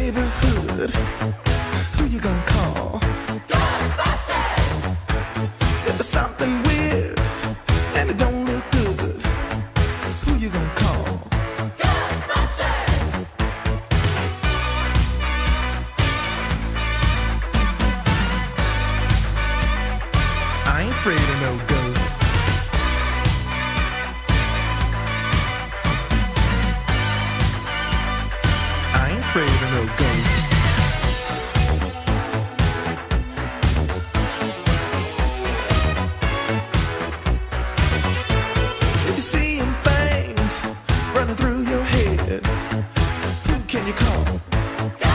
neighborhood. Who you gonna call? Ghostbusters! If there's something weird and it don't look good, who you gonna call? Ghostbusters! I ain't afraid of no ghosts. Afraid of no ghosts. If you're seeing things running through your head, who can you call?